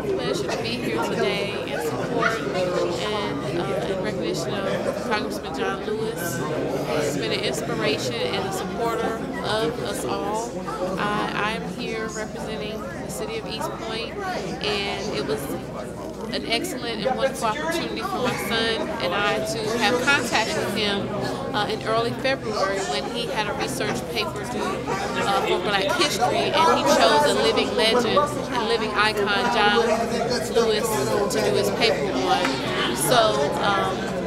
our pleasure to be here today in support and uh, in recognition of Congressman John Lewis. He's been an inspiration and a supporter of us all. I, I'm here representing the city of East Point, and it was an excellent and wonderful opportunity for my son and I to have contact with him uh, in early February when he had a research paper due uh, for Black history, and he chose a and living icon, John Lewis, to do his paper on. So. Um,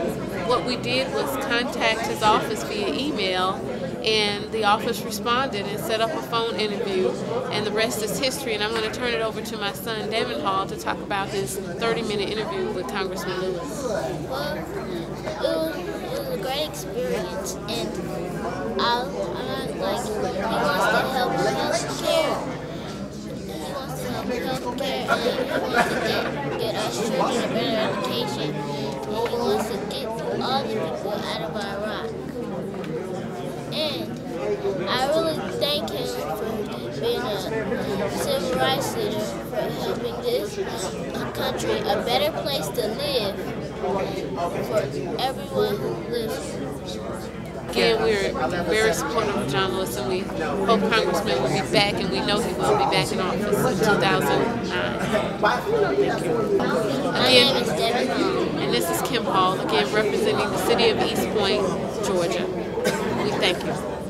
what we did was contact his office via email and the office responded and set up a phone interview and the rest is history and I'm going to turn it over to my son Devon Hall to talk about his 30 minute interview with Congressman Lewis. Well, it was, it was a great experience and I, I like he wants to help health care. He wants to get, get our children a better education and he wants to get all the people out of Iraq. And I really thank him for being a civil rights leader, for helping this country a better place to live for everyone who lives Again, we're very supportive of John Lewis, and we hope Congressman will be back, and we know he will be back in office in 2009. Thank you. Hall. And this is Kim Hall, again representing the city of East Point, Georgia. We thank you.